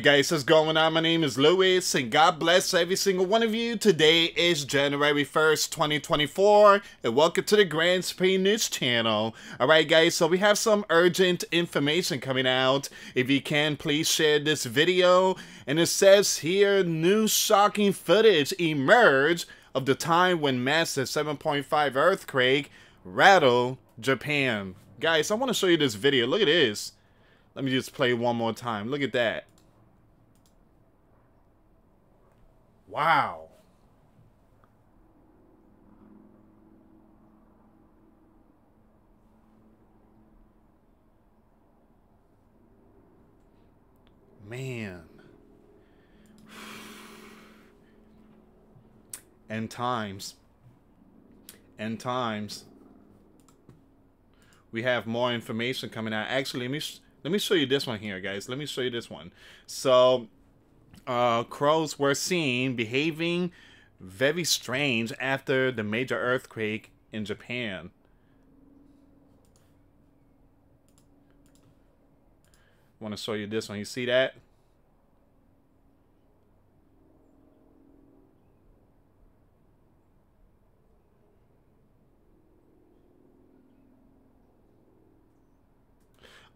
Hey guys, what's going on? My name is Luis, and God bless every single one of you. Today is January 1st, 2024, and welcome to the Grand Supreme News channel. Alright guys, so we have some urgent information coming out. If you can, please share this video. And it says here, new shocking footage emerged of the time when massive 7.5 earthquake rattled Japan. Guys, I want to show you this video. Look at this. Let me just play one more time. Look at that. Wow. Man. End times. End times. We have more information coming out. Actually, let me let me show you this one here, guys. Let me show you this one. So, uh, crows were seen behaving very strange after the major earthquake in Japan. I want to show you this one. You see that?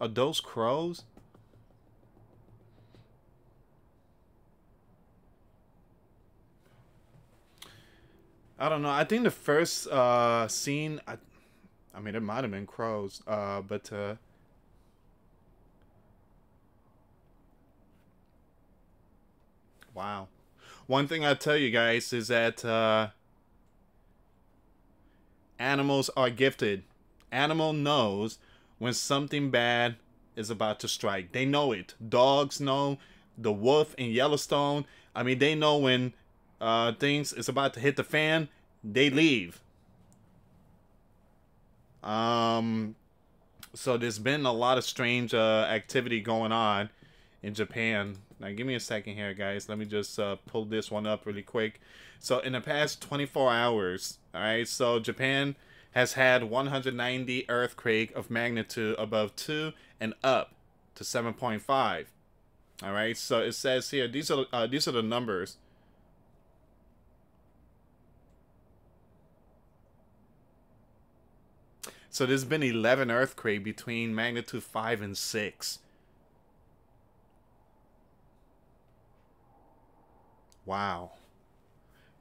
Are those crows? I don't know. I think the first uh, scene, I, I mean, it might have been crows, uh, but uh, wow. One thing I tell you guys is that uh, animals are gifted. Animal knows when something bad is about to strike. They know it. Dogs know. The wolf in Yellowstone. I mean, they know when uh, things is about to hit the fan, they leave. Um, so there's been a lot of strange uh, activity going on in Japan. Now, give me a second here, guys. Let me just uh, pull this one up really quick. So, in the past 24 hours, all right, so Japan has had 190 earthquake of magnitude above 2 and up to 7.5. All right, so it says here these are uh, these are the numbers. So there's been 11 earthquake between magnitude 5 and 6. Wow.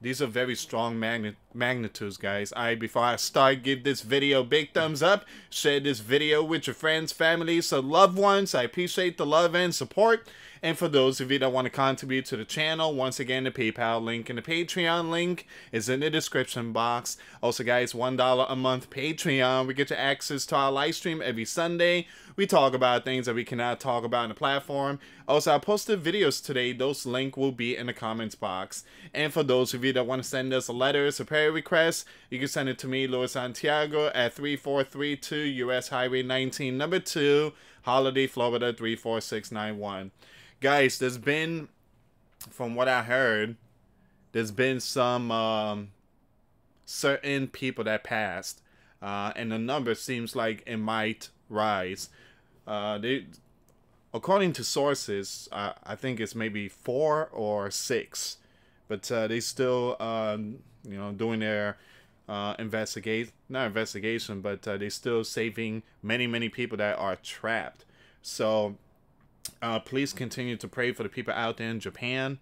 These are very strong magni magnitudes, guys. I before I start, give this video big thumbs up. Share this video with your friends, family, so loved ones. I appreciate the love and support. And for those of you that want to contribute to the channel, once again, the PayPal link and the Patreon link is in the description box. Also, guys, $1 a month Patreon. We get you access to our live stream every Sunday. We talk about things that we cannot talk about on the platform. Also, I posted videos today. Those link will be in the comments box. And for those of you that want to send us a letter, a prayer request, you can send it to me, Luis Santiago, at 3432 US Highway 19, number 2, Holiday, Florida 34691 guys, there's been, from what I heard, there's been some um, certain people that passed, uh, and the number seems like it might rise. Uh, they, according to sources, uh, I think it's maybe four or six, but uh, they still, um, you know, doing their uh, investigate not investigation, but uh, they still saving many many people that are trapped. So uh, please continue to pray for the people out there in Japan.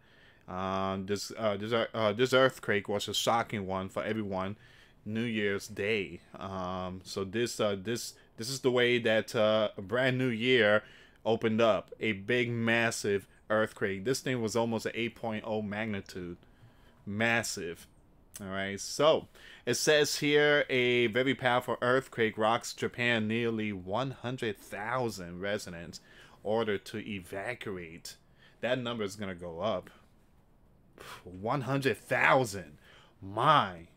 Uh, this uh, this uh, this earthquake was a shocking one for everyone. New Year's Day. Um, so this uh, this this is the way that uh, a brand new year opened up. A big, massive earthquake. This thing was almost an 8.0 magnitude. Massive. All right. So it says here a very powerful earthquake rocks Japan. Nearly 100,000 residents ordered to evacuate. That number is going to go up. 100,000. My.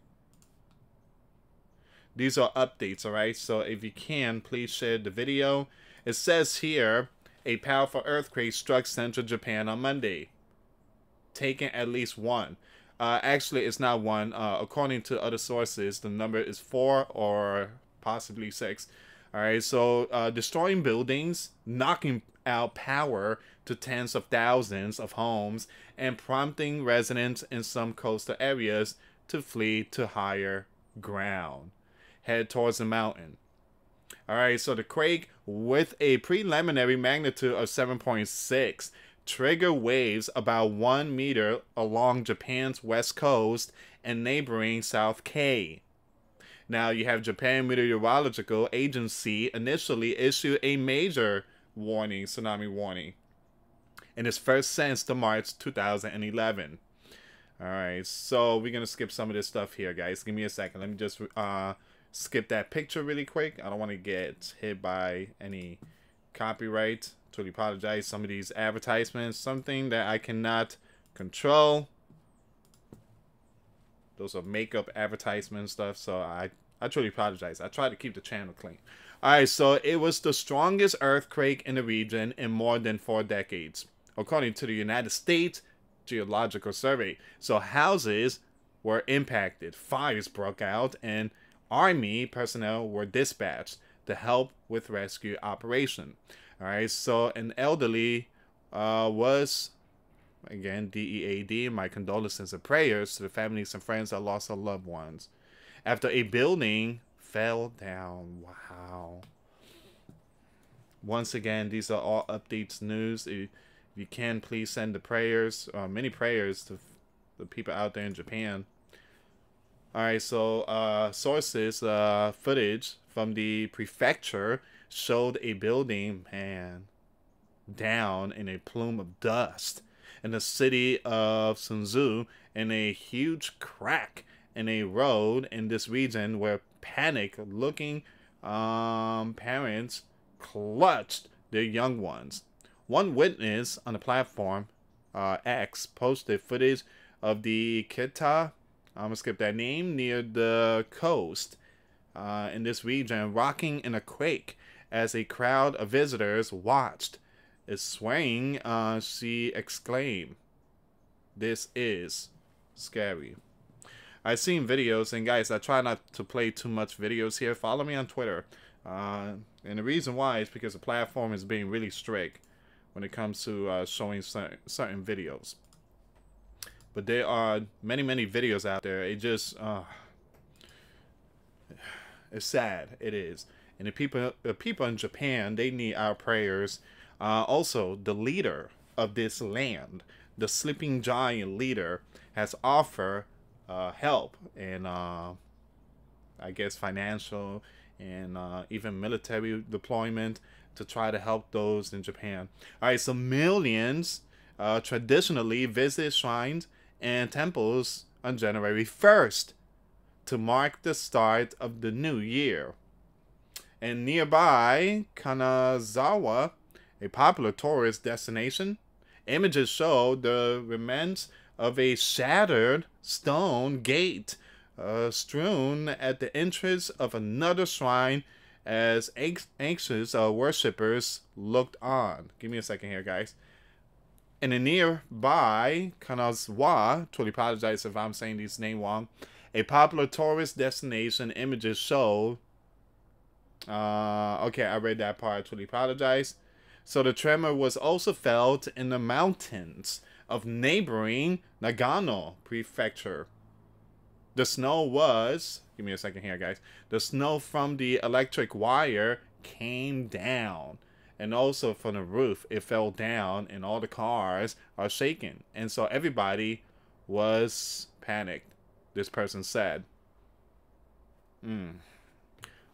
These are updates, alright? So if you can, please share the video. It says here, a powerful earthquake struck central Japan on Monday, taking at least one. Uh, actually, it's not one. Uh, according to other sources, the number is four or possibly six. All right, so uh, destroying buildings, knocking out power to tens of thousands of homes and prompting residents in some coastal areas to flee to higher ground. Head towards the mountain. Alright, so the quake with a preliminary magnitude of 7.6 trigger waves about 1 meter along Japan's west coast and neighboring South K. Now you have Japan Meteorological Agency initially issued a major warning, tsunami warning, in its first since the March 2011. All right, so we're gonna skip some of this stuff here, guys. Give me a second. Let me just uh, skip that picture really quick. I don't want to get hit by any copyright. Totally apologize. Some of these advertisements, something that I cannot control. Those are makeup advertisement stuff, so I I truly apologize. I try to keep the channel clean. Alright, so it was the strongest earthquake in the region in more than four decades, according to the United States Geological Survey. So houses were impacted, fires broke out, and army personnel were dispatched to help with rescue operation. Alright, so an elderly uh, was Again, DEAD, my condolences and prayers to the families and friends that lost their loved ones. After a building fell down. Wow. Once again, these are all updates news. If you can, please send the prayers, uh, many prayers to the people out there in Japan. Alright, so uh, sources, uh, footage from the prefecture showed a building, man, down in a plume of dust in the city of Suzu in a huge crack in a road in this region where panic looking um, parents clutched their young ones. One witness on the platform, uh, X, posted footage of the Kita, I'm gonna skip that name, near the coast uh, in this region, rocking in a quake as a crowd of visitors watched swaying, uh, she exclaimed. This is scary. I've seen videos, and guys, I try not to play too much videos here. Follow me on Twitter. Uh, and the reason why is because the platform is being really strict when it comes to uh, showing certain, certain videos. But there are many, many videos out there. It just, uh, it's sad. It is. And the people, the people in Japan, they need our prayers uh, also, the leader of this land, the sleeping giant leader, has offered uh, help and uh, I guess financial and uh, even military deployment to try to help those in Japan. All right, so millions uh, traditionally visit shrines and temples on January 1st to mark the start of the new year. And nearby, Kanazawa a popular tourist destination. Images show the remains of a shattered stone gate uh, strewn at the entrance of another shrine as anxious uh, worshippers looked on. Give me a second here, guys. In a nearby Kanazawa, totally apologize if I'm saying these name wrong, a popular tourist destination images show. Uh, okay, I read that part. Totally apologize. So the tremor was also felt in the mountains of neighboring Nagano Prefecture. The snow was, give me a second here, guys. The snow from the electric wire came down. And also from the roof, it fell down, and all the cars are shaking. And so everybody was panicked, this person said. Mm.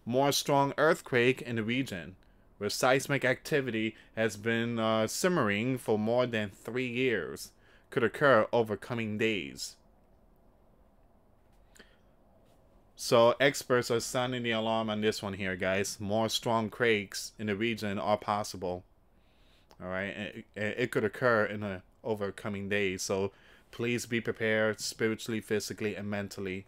More strong earthquake in the region where seismic activity has been uh, simmering for more than three years, could occur over coming days. So experts are sounding the alarm on this one here, guys. More strong quakes in the region are possible. All right, it, it could occur in the over coming days. So please be prepared spiritually, physically, and mentally.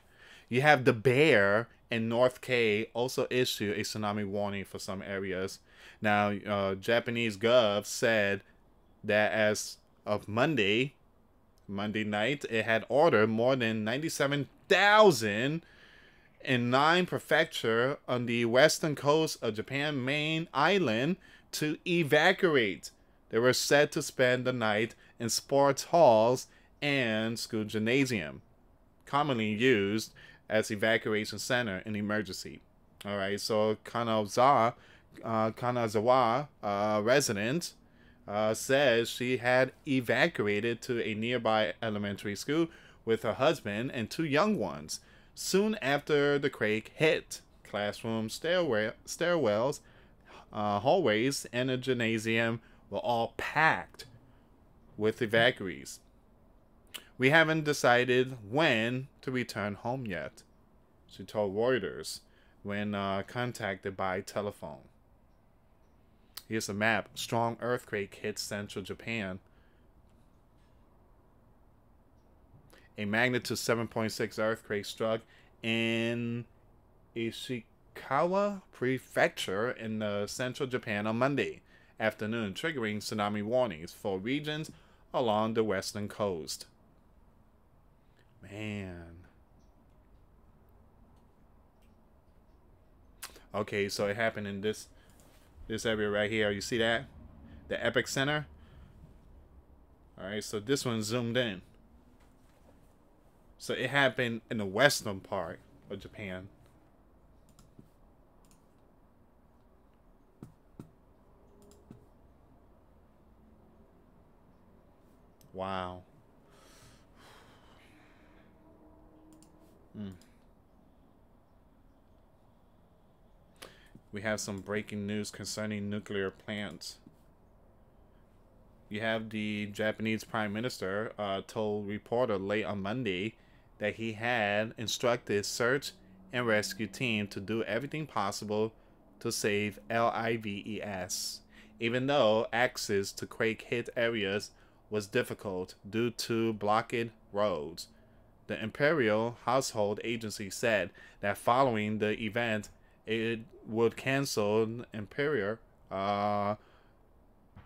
You have the bear in North K also issue a tsunami warning for some areas. Now, uh, Japanese Gov said that as of Monday, Monday night, it had ordered more than 97,000 in nine prefecture on the western coast of Japan main island to evacuate. They were said to spend the night in sports halls and school gymnasium, commonly used as evacuation center in emergency. All right, so Kanazawa, uh, Kanazawa uh, resident uh, says she had evacuated to a nearby elementary school with her husband and two young ones soon after the quake hit. Classroom stairwell, stairwells, uh, hallways, and a gymnasium were all packed with evacuees. We haven't decided when to return home yet, she told Reuters when uh, contacted by telephone. Here's a map. Strong earthquake hits central Japan. A magnitude 7.6 earthquake struck in Ishikawa Prefecture in the central Japan on Monday afternoon, triggering tsunami warnings for regions along the western coast. Man. Okay, so it happened in this this area right here. You see that? The epicenter. Alright, so this one zoomed in. So it happened in the western part of Japan. Wow. Mm. We have some breaking news concerning nuclear plants. You have the Japanese Prime Minister uh, told reporter late on Monday that he had instructed search and rescue team to do everything possible to save LIVES, even though access to quake hit areas was difficult due to blocked roads. The Imperial Household Agency said that following the event, it would cancel Imperial uh,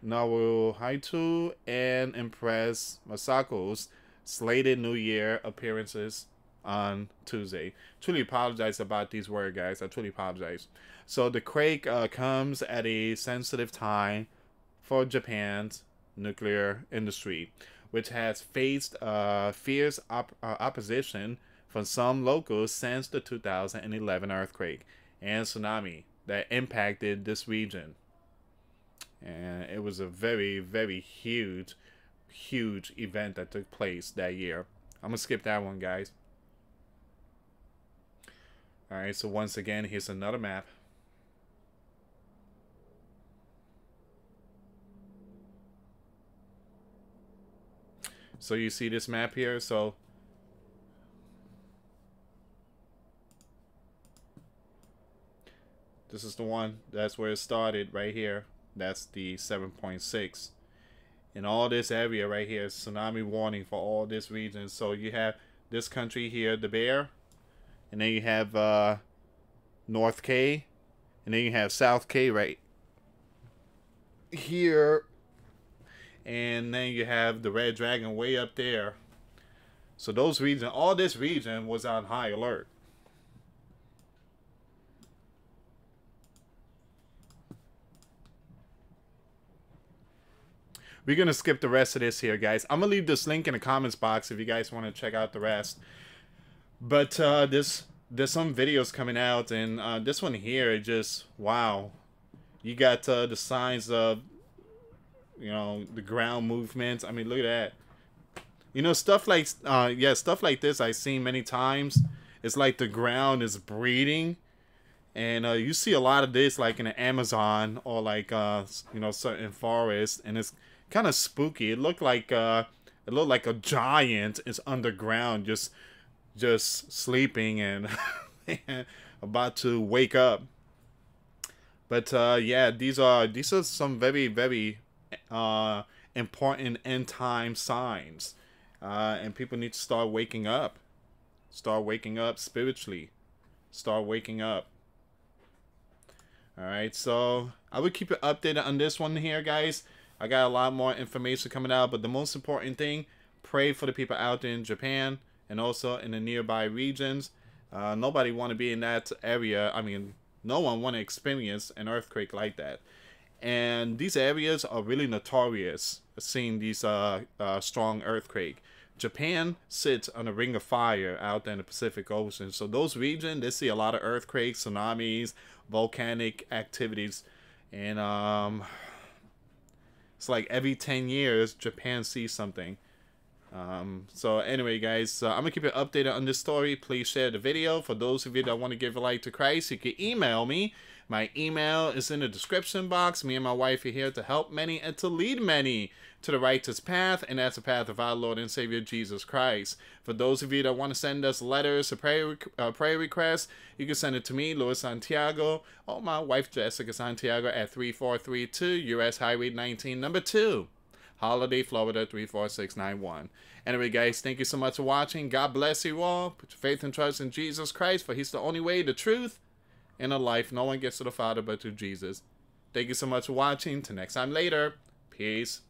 Naruhito and Empress Masako's slated New Year appearances on Tuesday. Truly apologize about these words, guys. I truly apologize. So the quake uh, comes at a sensitive time for Japan's nuclear industry, which has faced uh, fierce op uh, opposition from some locals since the 2011 earthquake and tsunami that impacted this region. And it was a very, very huge, huge event that took place that year. I'm going to skip that one, guys. Alright, so once again, here's another map. So you see this map here, so this is the one, that's where it started right here. That's the 7.6. In all this area right here, tsunami warning for all this region. So you have this country here, the Bear, and then you have uh, North K, and then you have South K right here and then you have the red dragon way up there so those region all this region was on high alert we're gonna skip the rest of this here guys. I'm gonna leave this link in the comments box if you guys want to check out the rest. But uh this there's some videos coming out and uh this one here just wow. You got uh, the signs of you know the ground movements. I mean look at that. You know stuff like uh yeah stuff like this i've seen many times. It's like the ground is breathing and uh, you see a lot of this like in the amazon or like uh you know certain forests and it's kind of spooky it looked like uh it looked like a giant is underground just just sleeping and about to wake up but uh yeah these are these are some very very uh, important end time signs. Uh, and people need to start waking up. Start waking up spiritually. Start waking up. Alright, so I would keep it updated on this one here, guys. I got a lot more information coming out, but the most important thing, pray for the people out there in Japan and also in the nearby regions. Uh, nobody want to be in that area. I mean, no one want to experience an earthquake like that. and these areas are really notorious seeing these uh, uh, strong earthquake. Japan sits on a ring of fire out there in the Pacific Ocean. So those regions, they see a lot of earthquakes, tsunamis, volcanic activities. And um, it's like every 10 years, Japan sees something. Um, so anyway, guys, uh, I'm going to keep you updated on this story. Please share the video. For those of you that want to give a life to Christ, you can email me my email is in the description box. Me and my wife are here to help many and to lead many to the righteous path, and that's the path of our Lord and Savior Jesus Christ. For those of you that want to send us letters or prayer, uh, prayer requests, you can send it to me, Luis Santiago, or my wife, Jessica Santiago, at 3432 US Highway 19, number 2. Holiday, Florida 34691. Anyway, guys, thank you so much for watching. God bless you all. Put your faith and trust in Jesus Christ, for He's the only way, the truth, in a life. No one gets to the Father but through Jesus. Thank you so much for watching. Till next time later. Peace.